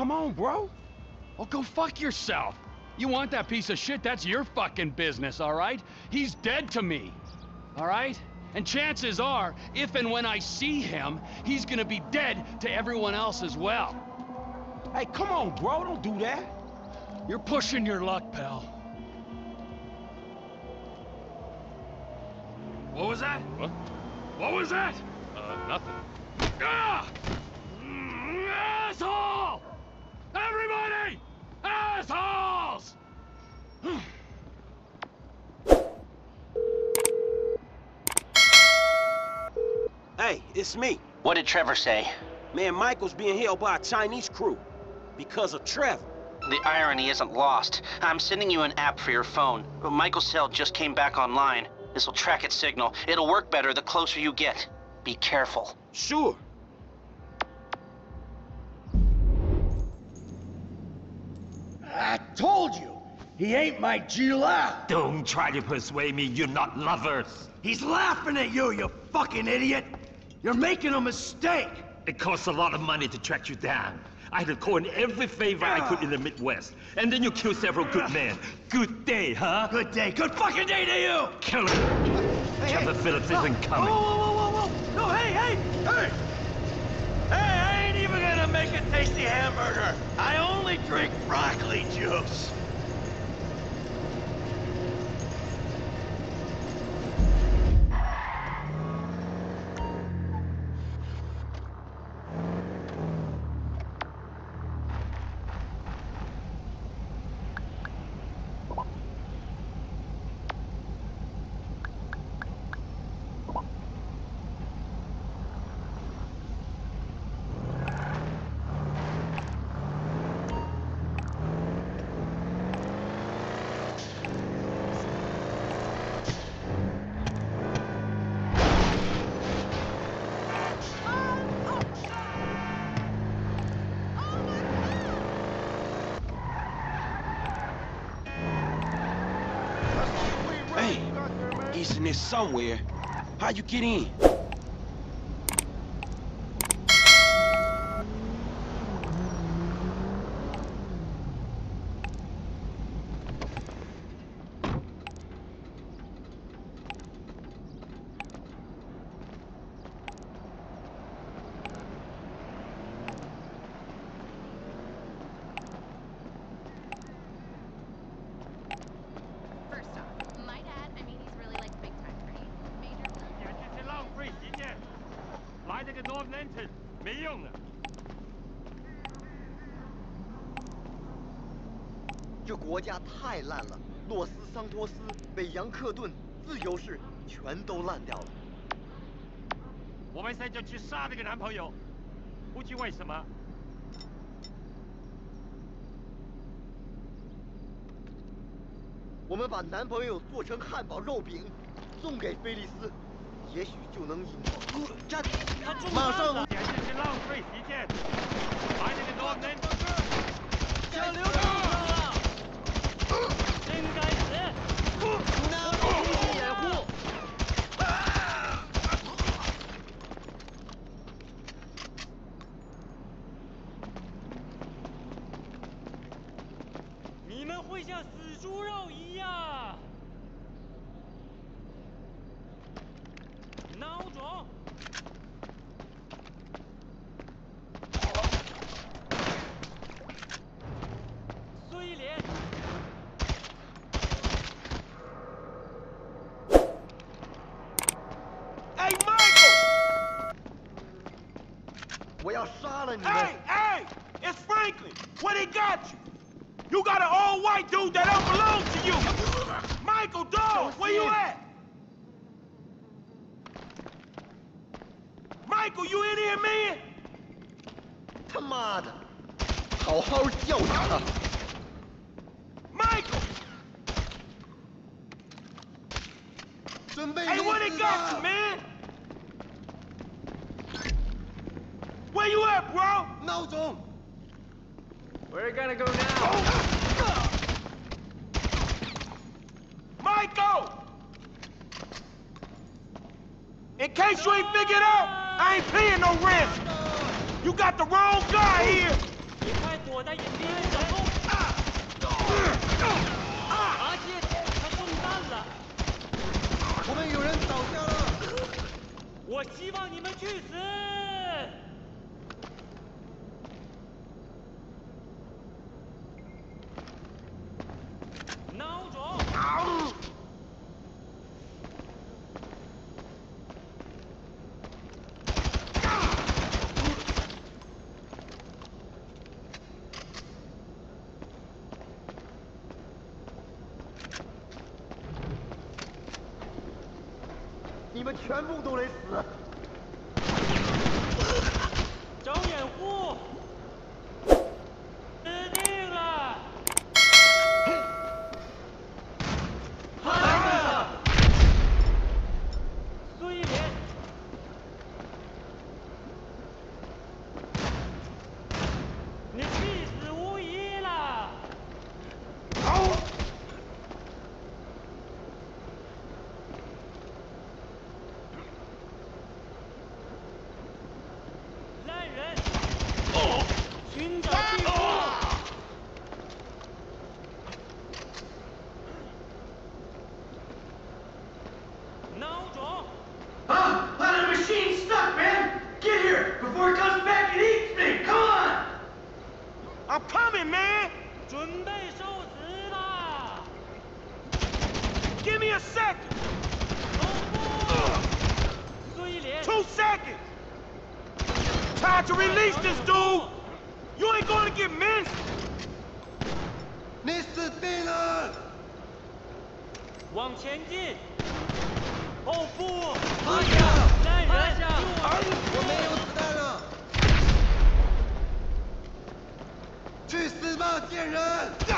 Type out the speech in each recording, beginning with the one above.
come on, bro. Well, go fuck yourself. You want that piece of shit, that's your fucking business, all right? He's dead to me, all right? And chances are, if and when I see him, he's gonna be dead to everyone else as well. Hey, come on, bro. Don't do that. You're pushing your luck, pal. What was that? What? What was that? Uh, nothing. Ah! It's me. What did Trevor say? Man, Michael's being held by a Chinese crew. Because of Trevor. The irony isn't lost. I'm sending you an app for your phone. Michael's cell just came back online. This will track its signal. It'll work better the closer you get. Be careful. Sure. I told you, he ain't my Gila. Don't try to persuade me you're not lovers. He's laughing at you, you fucking idiot. You're making a mistake. It costs a lot of money to track you down. I had to call in every favor I could in the Midwest. And then you kill several good ah. men. Good day, huh? Good day. Good fucking day to you. Kill him. Trevor Philips isn't coming. Whoa, whoa, whoa, whoa, whoa. No, hey, hey, hey. Hey, I ain't even gonna make a tasty hamburger. I only drink broccoli juice. Hey, he's in there somewhere. How you get in? Nancy 没用了。这国家太烂了，洛斯桑托斯、北洋克顿、自由市全都烂掉了。我们现在就去杀这个男朋友，不知为什么。我们把男朋友做成汉堡肉饼，送给菲利斯，也许就能引爆。呃站，马上简直是浪费时间。来这个 North Lantern。想流动了，真该死！拿我一起掩护。你们会像死猪肉一样。 나오죠. Hey, hey! It's Franklin! What he got you? You got an old white dude that don't belong to you! Michael, dog, where you at? Michael, you in here, man? 他妈的，好好教育他！ Michael! 准备 Hey, what he 离死 got you, 了！ man? Where you at, bro? 孬种！ Where are you gonna go now? Michael! In case you ain't figured out, I pay no rent. You got the wrong guy here. 你快躲在掩蔽。我靠。2，而且他蹦蛋了。有人走着。我希望你们去死。全部都得死。Give me a second! 头部！苏一莲， Two seconds! Time to release this dude! You ain't gonna get minced! 你死定了！往前进！后部！ 死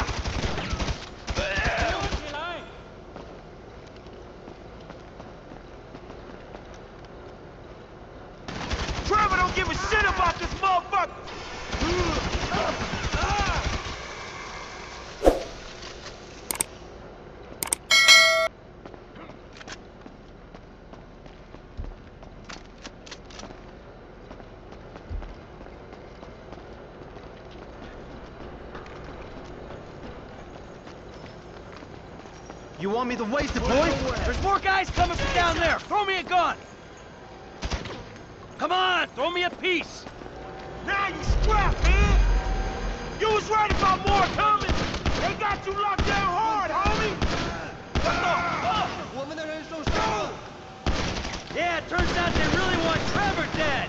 You want me to waste it, boys? There's more guys coming from down there. Throw me a gun. Come on, throw me a piece. Now you scrap, man. You was right about more coming. They got you locked down hard, homie. What the fuck? Yeah, it turns out they really want Trevor dead.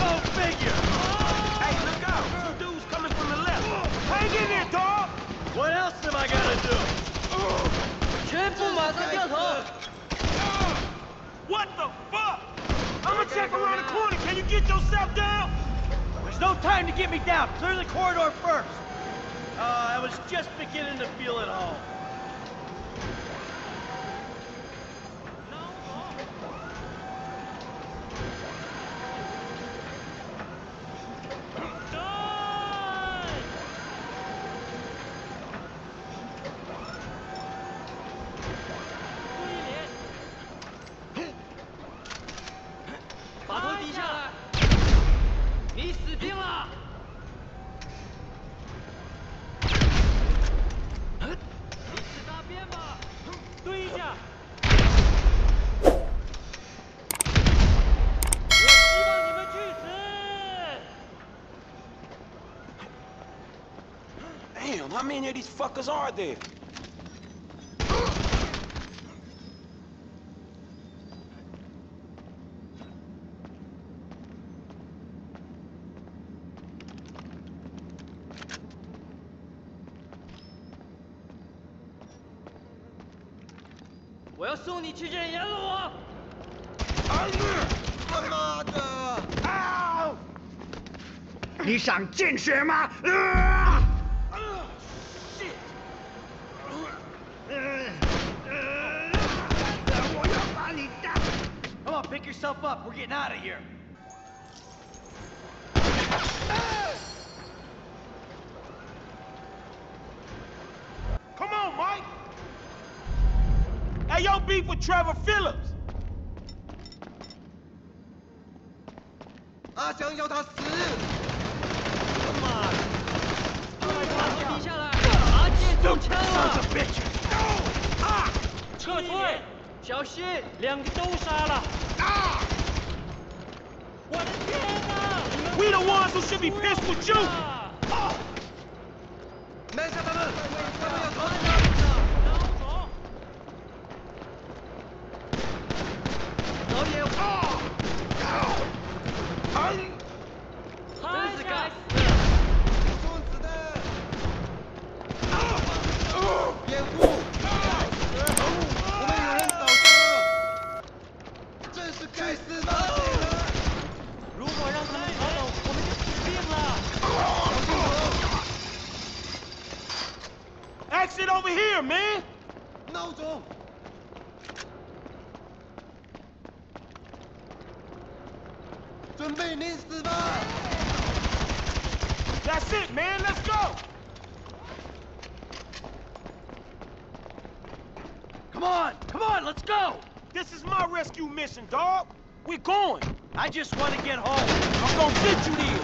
Go figure. Hey, look out. Two dudes coming from the left. Hang in there, dog. What else am I gonna do? 全部马上掉头！ What the fuck? I'm gonna check around the corner. Can you get yourself down? There's no time to get me down. Clear the corridor first. Uh, I was just beginning to feel at home. many of these fuckers are there 我送你去见阎罗王他妈的你想见血吗 pick yourself up. We're getting out of here. Come on, Mike. Hey, yo, beef with Trevor Philips. 阿翔要他死！他妈的！快把我停下来！拿剑走枪啊！撤退！小心，两个都杀了！啊我的天哪！We the ones who should be pissed with you! Let's go! This is my rescue mission, dog. We're going. I just want to get home. I'm gonna get you there.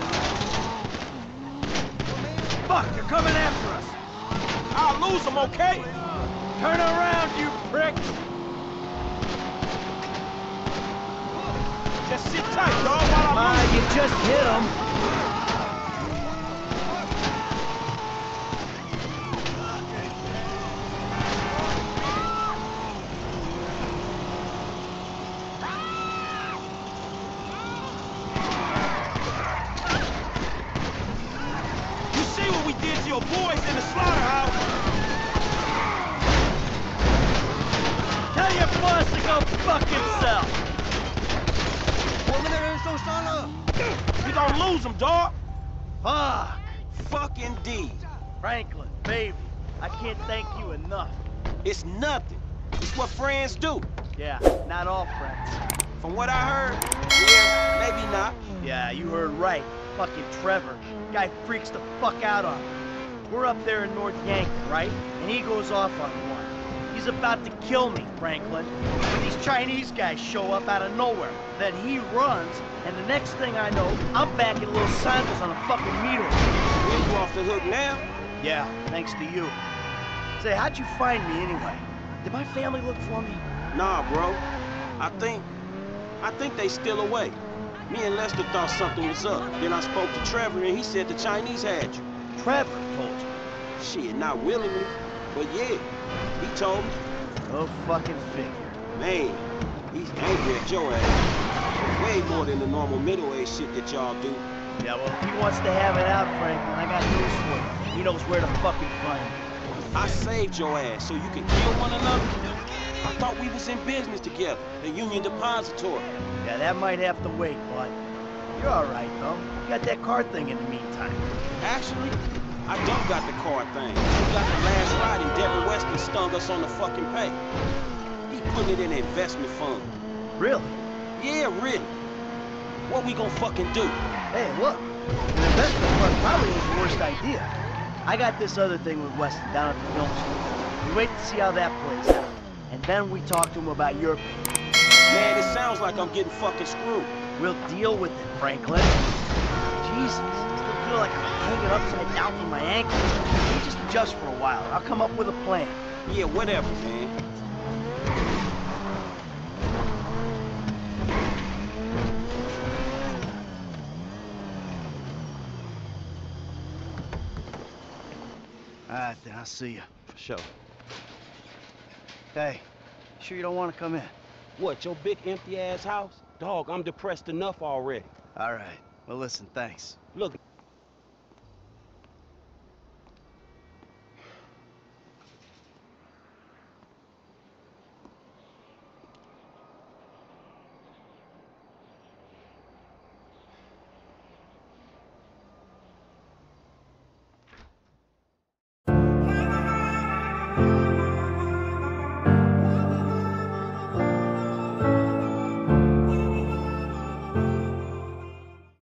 Fuck, they're coming after us. I'll lose them, okay? Turn around, you prick! Just sit tight, dog, while I ah, lose you just hit him. Lose them, dog. Fuck. Fuck indeed. Franklin, baby, I can't thank you enough. It's nothing. It's what friends do. Yeah, not all friends. From what I heard, yeah, maybe not. Yeah, you heard right. Fucking Trevor. Guy freaks the fuck out on me. We're up there in North Yankton, right? And he goes off on one. He's about to kill me, Franklin. But these Chinese guys show up out of nowhere. Then he runs, and the next thing I know, I'm back at Los Santos on a fucking meter. You off the hook now? Yeah, thanks to you. Say, how'd you find me anyway? Did my family look for me? Nah, bro. I think, I think they still away. Me and Lester thought something was up. Then I spoke to Trevor and he said the Chinese had you. Trevor told you. Shit, not willingly, but yeah, he told me. No fucking figure. Man, he's angry at your ass. Way more than the normal middle-aged shit that y'all do. Yeah, well, if he wants to have it out, Franklin, I got news for him. He knows where to fucking find me. I saved your ass so you can kill one another. I thought we was in business together, the Union Depository. Yeah, that might have to wait, bud. You're all right, though. You got that car thing in the meantime. Actually, I don't got the car thing. We got the last ride and Devin Weston stung us on the fucking pay. He putting it in an investment fund. Really? Yeah, really. What we gonna fucking do? Hey, look. An investment fund probably ain't the worst idea. I got this other thing with Weston down at the film school. We wait to see how that plays out. And then we talk to him about your pay. Man, it sounds like I'm getting fucking screwed. We'll deal with it, Franklin. Jesus, feel like I'm hanging upside down from my ankles. Just adjust for a while. I'll come up with a plan. Yeah, whatever, man. All right, then. I'll see you. For sure. Hey, sure you don't want to come in? What, your big empty ass house? Dog, I'm depressed enough already. All right. Well, listen, thanks. Look,